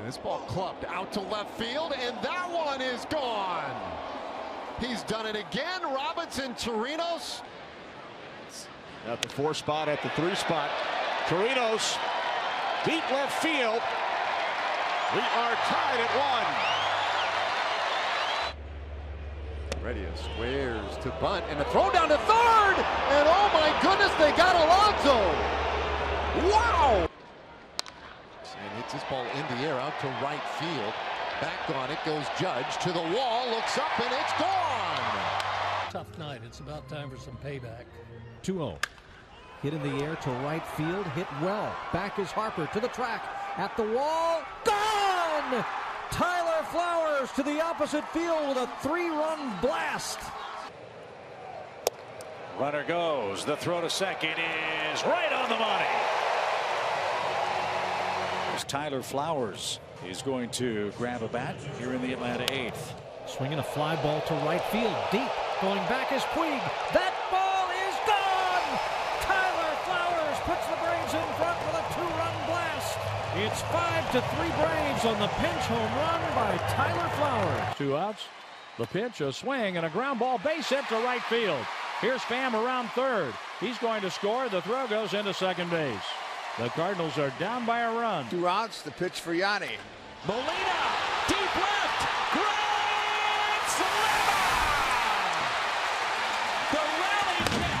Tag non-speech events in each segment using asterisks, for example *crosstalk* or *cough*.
And this ball clubbed out to left field, and that one is gone. He's done it again. Robinson Chirinos. At the four spot, at the three spot. Chirinos deep left field. We are tied at one. Ready squares to bunt and a throw down to third. And oh my goodness, they got Alonso. Wow. And hits this ball in the air out to right field. Back on it goes Judge to the wall, looks up, and it's gone. Tough night. It's about time for some payback. 2 0. Hit in the air to right field, hit well. Back is Harper to the track, at the wall, gone! Tyler Flowers to the opposite field with a three run blast. Runner goes. The throw to second is right on the money. There's Tyler Flowers. is going to grab a bat here in the Atlanta eighth. Swinging a fly ball to right field, deep. Going back is Puig. That ball is gone! Tyler Flowers puts the Braves in front with a two-run blast. It's five to three Braves on the pinch home run by Tyler Flowers. Two outs. The pitch, a swing, and a ground ball base hit to right field. Here's Pham around third. He's going to score. The throw goes into second base. The Cardinals are down by a run. Two outs, the pitch for Yanni. Molina, deep left, grand slam! The rally kick.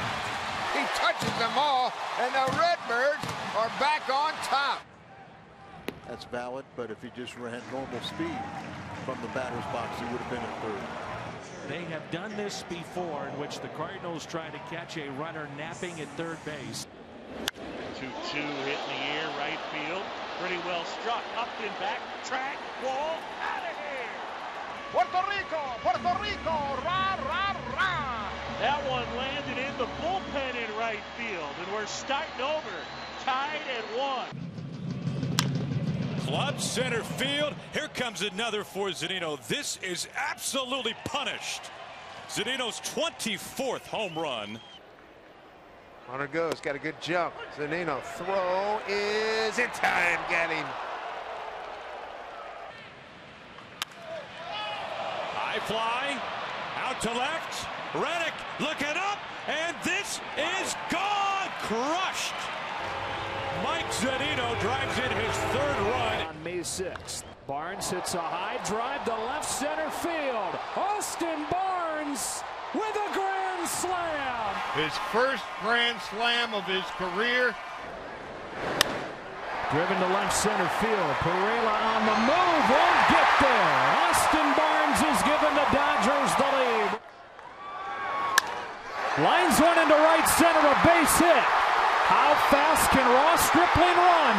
He touches them all, and the Redbirds are back on top. That's valid, but if he just ran normal speed from the batter's box, he would have been at third. They have done this before in which the Cardinals try to catch a runner napping at third base. 2-2 hit in the air, right field. Pretty well struck. Up and back. Track. Wall. Out of here. Puerto Rico. Puerto Rico. Rah, rah, rah. That one landed in the bullpen in right field. And we're starting over. Tied at one. Club center field. Here comes another for Zunino. This is absolutely punished. Zunino's 24th home run. Runner goes, got a good jump. Zunino throw is in time, getting. High fly, out to left. Reddick looking up, and this is gone, crushed. Mike Zunino drives in his third run. On May 6th, Barnes hits a high drive to left center field. Austin Barnes with a grand slam. His first grand slam of his career. Driven to left center field. Pereira on the move. Won't get there. Austin Barnes has given the Dodgers the lead. Lines one into right center. A base hit. How fast can Ross Stripling run?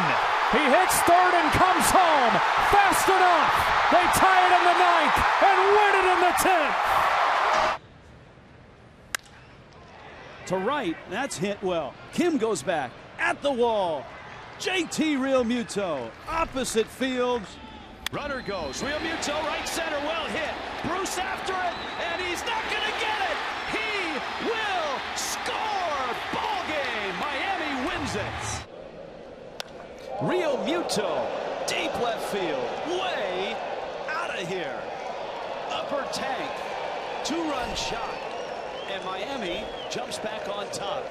He hits third and comes home. Fast enough. They tie it in the ninth and win it in the tenth. To right, that's hit well. Kim goes back at the wall. JT Realmuto, opposite fields. Runner goes. Realmuto, right center, well hit. Bruce after it, and he's not going to get it. He will score. Ball game. Miami wins it. Realmuto, deep left field, way out of here. Upper tank, two-run shot, and Miami jumps back on top.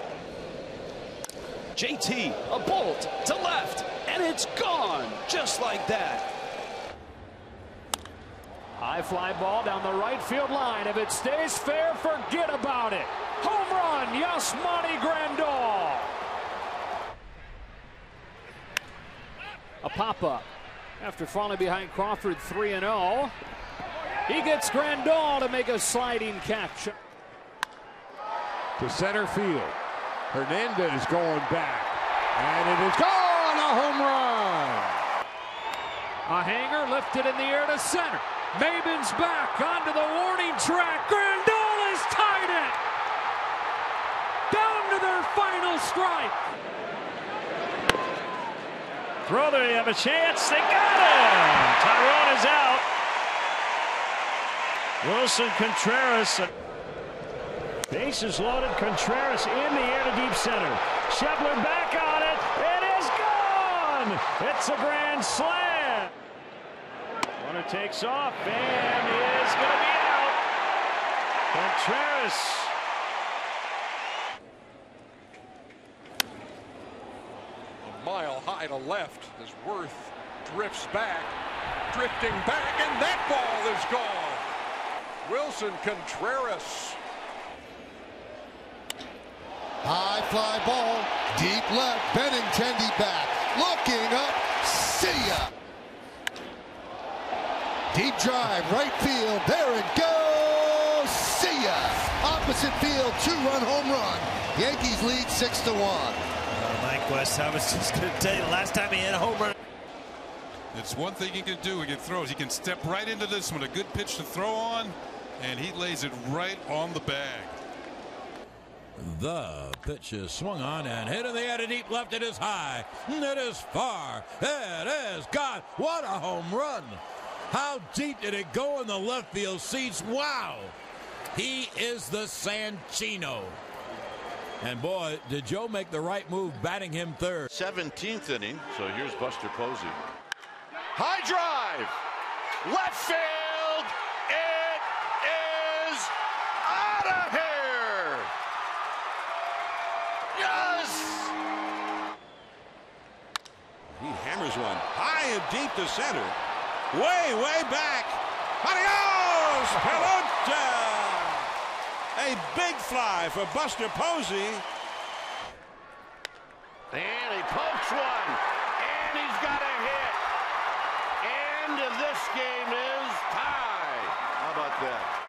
JT, a bolt to left, and it's gone, just like that. High fly ball down the right field line. If it stays fair, forget about it. Home run, Yasmani Grandal. A pop-up after falling behind Crawford 3-0. He gets Grandal to make a sliding catch. To center field. Hernandez going back. And it is gone! A home run! A hanger lifted in the air to center. Maybin's back onto the warning track. Grandal has tied it! Down to their final strike. Throw, they have a chance. They got him! Tyrone is out. Willson Contreras. Bases loaded. Contreras in the air to deep center. Schebler back on it. It is gone! It's a grand slam. Runner takes off and is going to be out. Contreras. A mile high to left as Werth drifts back, drifting back, and that ball is gone. Willson Contreras. High fly ball, deep left, Benintendi back, looking up, see ya. Deep drive, right field, there it goes, see ya. Opposite field, two-run home run. Yankees lead six to one. Mike West, I was *laughs* just going to tell you, last time he hit a home run. It's one thing he can do. He can throw. He can step right into this one. a good pitch to throw on, and he lays it right on the bag. The pitch is swung on and hit in the air to deep left. It is high. It is far. It is gone. What a home run. How deep did it go in the left field seats? Wow. He is the Sanchino. And boy, did Joe make the right move batting him third. 17th inning. So here's Buster Posey. High drive. Left field. He hammers one high and deep to center. Way, way back. Adios, pelota! A big fly for Buster Posey. And he pokes one. And he's got a hit. And this game is tied. How about that?